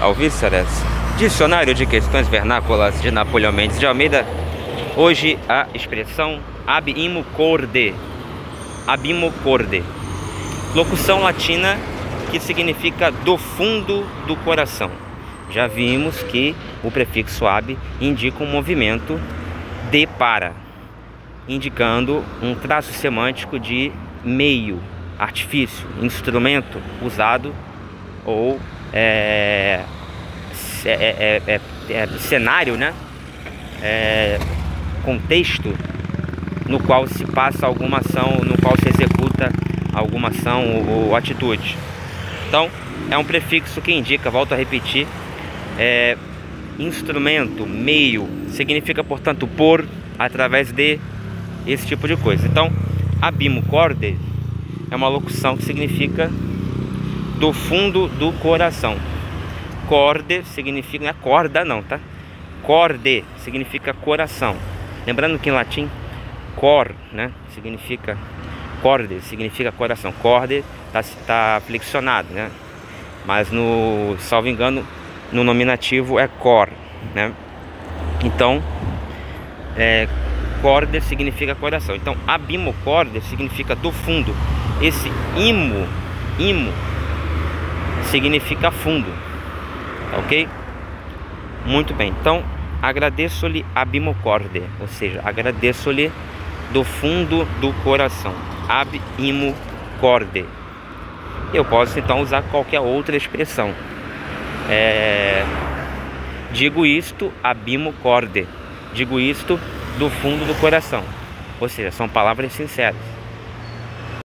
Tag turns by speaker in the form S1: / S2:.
S1: Alvíceras, Dicionário de Questões Vernáculas de Napoleão Mendes de Almeida. Hoje a expressão ab imo corde. Ab imo corde. Locução latina que significa do fundo do coração. Já vimos que o prefixo ab indica um movimento de para, indicando um traço semântico de meio, artifício, instrumento usado ou é, é, é, é, é cenário, né? É, contexto no qual se passa alguma ação, no qual se executa alguma ação ou, ou atitude. Então, é um prefixo que indica, volto a repetir, é, instrumento, meio, significa, portanto, por, através de, esse tipo de coisa. Então, abimo corde é uma locução que significa do fundo do coração. Corde significa, não é corda não, tá? Corde significa coração. Lembrando que em latim, cor, né? Significa, corde significa coração. Corde está tá flexionado, né? Mas no, salvo engano, no nominativo é cor, né? Então, é, corde significa coração. Então, abimocorde significa do fundo. Esse imo, imo significa fundo, ok? Muito bem, então agradeço-lhe abimocorde, ou seja, agradeço-lhe do fundo do coração, ab imo corde. Eu posso então usar qualquer outra expressão. É... Digo isto abimo corde, digo isto do fundo do coração, ou seja, são palavras sinceras.